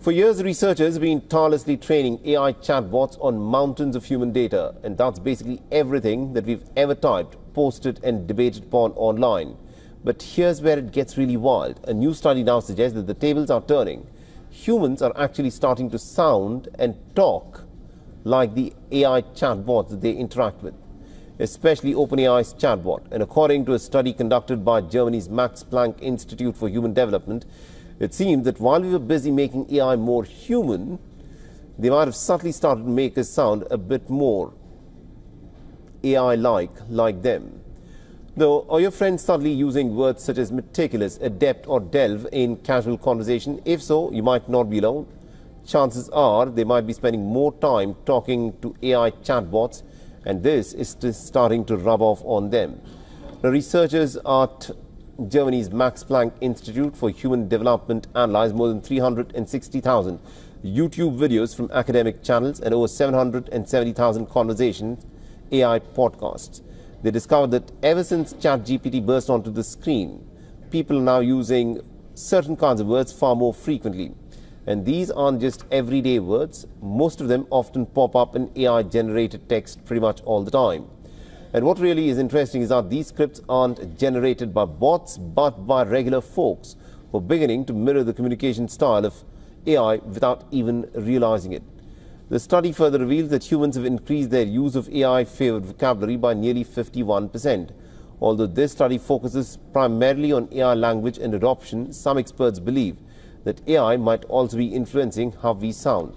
For years, researchers have been tirelessly training AI chatbots on mountains of human data, and that's basically everything that we've ever typed, posted, and debated upon online. But here's where it gets really wild. A new study now suggests that the tables are turning. Humans are actually starting to sound and talk like the AI chatbots that they interact with, especially OpenAI's chatbot. And according to a study conducted by Germany's Max Planck Institute for Human Development, it seems that while we were busy making AI more human, they might have subtly started to make us sound a bit more AI-like, like them. Though, are your friends suddenly using words such as meticulous, adept or delve in casual conversation? If so, you might not be alone. Chances are they might be spending more time talking to AI chatbots and this is starting to rub off on them. The researchers at Germany's Max Planck Institute for Human Development analyzed more than 360,000 YouTube videos from academic channels and over 770,000 conversations AI podcasts. They discovered that ever since ChatGPT burst onto the screen, people are now using certain kinds of words far more frequently. And these aren't just everyday words, most of them often pop up in AI generated text pretty much all the time. And what really is interesting is that these scripts aren't generated by bots, but by regular folks who are beginning to mirror the communication style of AI without even realizing it. The study further reveals that humans have increased their use of AI-favored vocabulary by nearly 51%. Although this study focuses primarily on AI language and adoption, some experts believe that AI might also be influencing how we sound.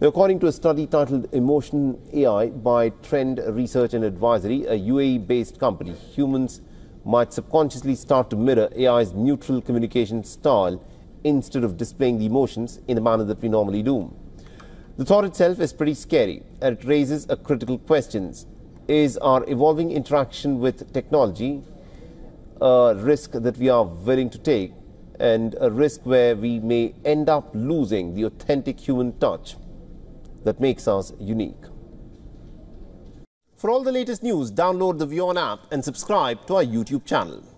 According to a study titled Emotion AI by Trend Research and Advisory, a UAE based company, humans might subconsciously start to mirror AI's neutral communication style instead of displaying the emotions in the manner that we normally do. The thought itself is pretty scary and it raises a critical questions. Is our evolving interaction with technology a risk that we are willing to take and a risk where we may end up losing the authentic human touch? That makes us unique. For all the latest news, download the WION app and subscribe to our YouTube channel.